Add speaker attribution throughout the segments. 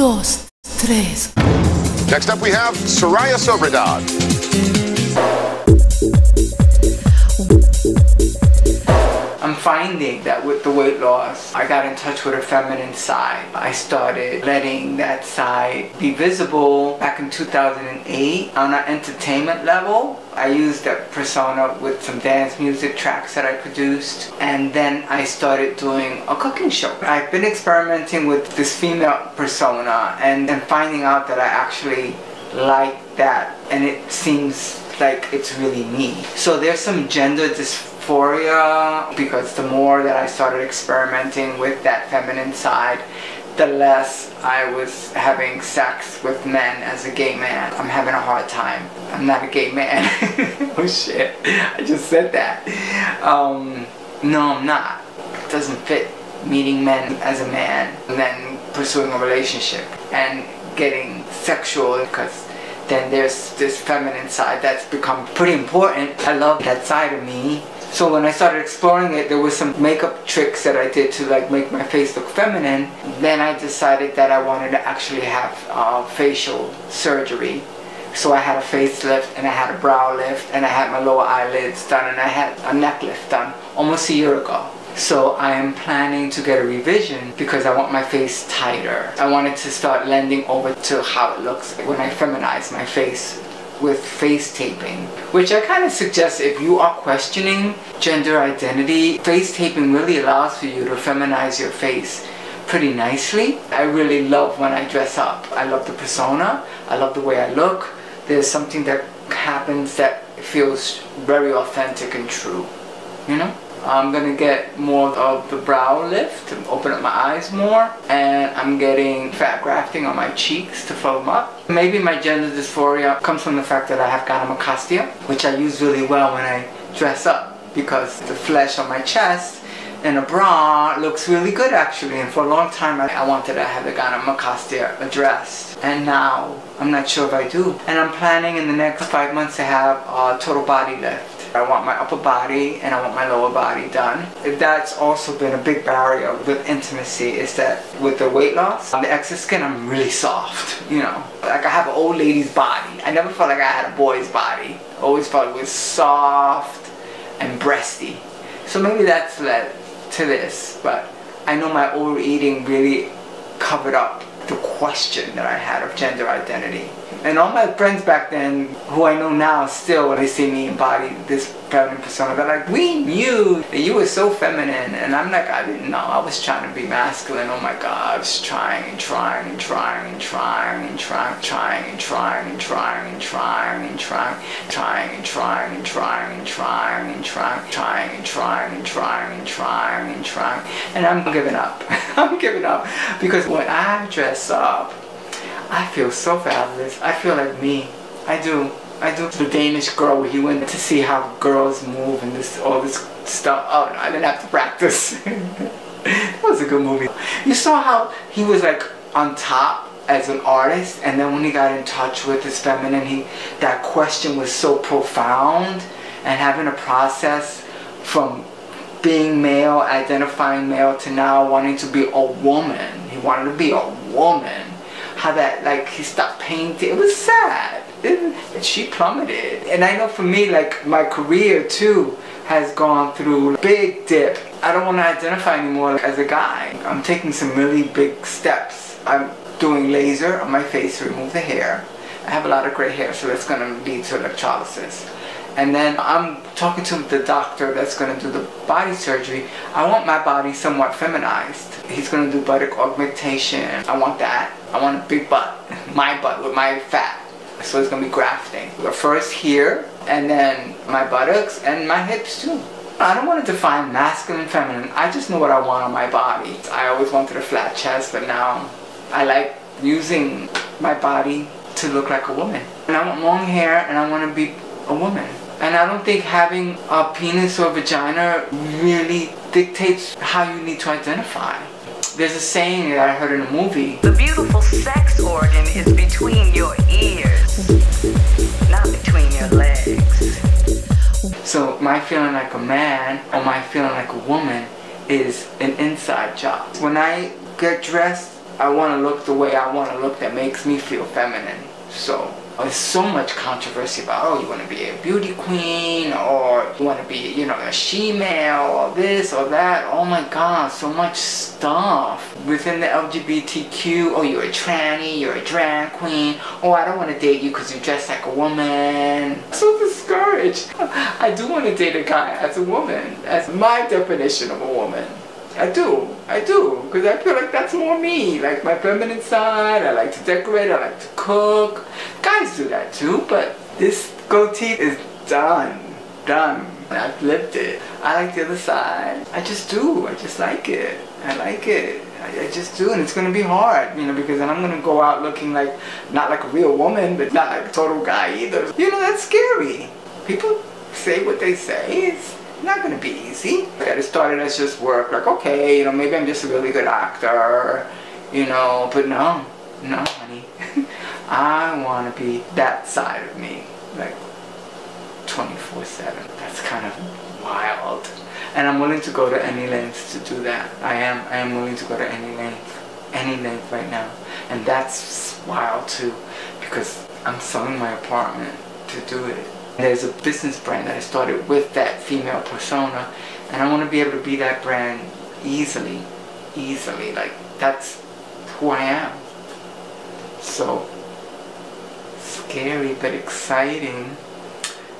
Speaker 1: dos, tres.
Speaker 2: Next up, we have Soraya
Speaker 3: Sobreidad. Finding that with the weight loss, I got in touch with a feminine side. I started letting that side be visible back in 2008 on an entertainment level. I used that persona with some dance music tracks that I produced, and then I started doing a cooking show. I've been experimenting with this female persona and then finding out that I actually like that, and it seems like it's really me. So there's some gender dysphoria dysphoria because the more that I started experimenting with that feminine side, the less I was having sex with men as a gay man. I'm having a hard time. I'm not a gay man. oh shit, I just said that. Um, no, I'm not. It doesn't fit meeting men as a man and then pursuing a relationship and getting sexual because then there's this feminine side that's become pretty important. I love that side of me so when I started exploring it, there was some makeup tricks that I did to like make my face look feminine. Then I decided that I wanted to actually have uh, facial surgery. So I had a facelift and I had a brow lift and I had my lower eyelids done and I had a neck lift done almost a year ago. So I am planning to get a revision because I want my face tighter. I wanted to start lending over to how it looks when I feminize my face with face taping, which I kind of suggest if you are questioning gender identity, face taping really allows for you to feminize your face pretty nicely. I really love when I dress up. I love the persona, I love the way I look. There's something that happens that feels very authentic and true, you know? I'm gonna get more of the brow lift to open up my eyes more and I'm getting fat grafting on my cheeks to fill them up. Maybe my gender dysphoria comes from the fact that I have gynecomastia which I use really well when I dress up because the flesh on my chest and a bra looks really good actually. And for a long time I, I wanted to have the gynecomastia addressed. And now I'm not sure if I do. And I'm planning in the next five months to have a total body lift I want my upper body and I want my lower body done. That's also been a big barrier with intimacy is that with the weight loss, on the excess skin, I'm really soft, you know. Like I have an old lady's body. I never felt like I had a boy's body. I always felt it was soft and breasty. So maybe that's led to this, but I know my overeating really covered up the question that I had of gender identity. And all my friends back then, who I know now still, when they see me embody this feminine persona, they're like, we knew that you were so feminine. And I'm like, I didn't know. I was trying to be masculine. Oh my God, I was trying and trying and trying and trying and trying, trying and trying and trying and trying and trying, trying and trying and trying and trying and trying, trying and trying and trying and trying and trying. And I'm giving up. I'm giving up because when I dress up, I feel so fabulous. I feel like me. I do. I do. The Danish girl he went to see how girls move and this all this stuff. Oh I didn't have to practice. that was a good movie. You saw how he was like on top as an artist and then when he got in touch with his feminine he that question was so profound and having a process from being male, identifying male to now wanting to be a woman. He wanted to be a woman how that like he stopped painting. It was sad. It, she plummeted. And I know for me, like my career too has gone through big dip. I don't want to identify anymore as a guy. I'm taking some really big steps. I'm doing laser on my face to remove the hair. I have a lot of gray hair, so that's going to lead to electrolysis. And then I'm talking to the doctor that's going to do the body surgery. I want my body somewhat feminized. He's going to do buttock augmentation. I want that. I want a big butt. My butt with my fat. So it's to be grafting. First here, and then my buttocks and my hips too. I don't want to define masculine, feminine. I just know what I want on my body. I always wanted a flat chest, but now I like using my body to look like a woman. And I want long hair and I want to be a woman. And I don't think having a penis or vagina really dictates how you need to identify. There's a saying that I heard in a movie.
Speaker 4: The beautiful sex organ is between your ears, not between your legs.
Speaker 3: So my feeling like a man or my feeling like a woman is an inside job. When I get dressed I want to look the way I want to look that makes me feel feminine. So Oh, there's so much controversy about, oh, you want to be a beauty queen, or you want to be, you know, a she-male, or this or that. Oh my God, so much stuff within the LGBTQ. Oh, you're a tranny, you're a drag queen. Oh, I don't want to date you because you dress like a woman. So discouraged. I do want to date a guy as a woman. That's my definition of a woman. I do, I do, because I feel like that's more me, like my feminine side, I like to decorate, I like to cook. Guys do that too, but this goatee is done, done. I've lived it. I like the other side. I just do, I just like it. I like it. I, I just do, and it's gonna be hard, you know, because then I'm gonna go out looking like, not like a real woman, but not like a total guy either. You know, that's scary. People say what they say. It's, not gonna be easy. It started as just work, like okay, you know, maybe I'm just a really good actor, you know, but no, no, honey. I wanna be that side of me, like 24-7. That's kind of wild. And I'm willing to go to any length to do that. I am, I am willing to go to any length, any length right now. And that's wild too, because I'm selling my apartment to do it. There's a business brand that I started with that female persona and I want to be able to be that brand easily, easily. Like that's who I am. So scary but exciting.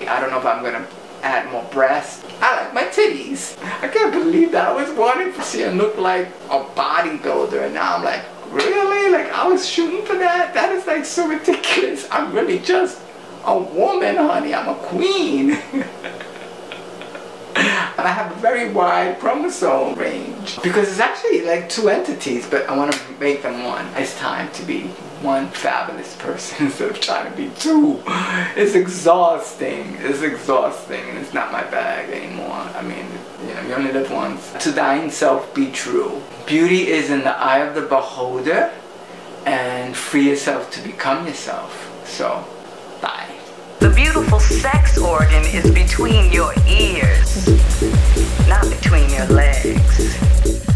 Speaker 3: I don't know if I'm gonna add more breasts. I like my titties. I can't believe that I was wanting to see and look like a bodybuilder and now I'm like, really? Like I was shooting for that? That is like so ridiculous. I'm really just a woman, honey. I'm a queen. and I have a very wide chromosome range because it's actually like two entities, but I want to make them one. It's time to be one fabulous person instead of trying to be two. It's exhausting. It's exhausting and it's not my bag anymore. I mean, you know, you only live once. To thine self be true. Beauty is in the eye of the beholder and free yourself to become yourself. So,
Speaker 4: The beautiful sex organ is between your ears, not between your legs.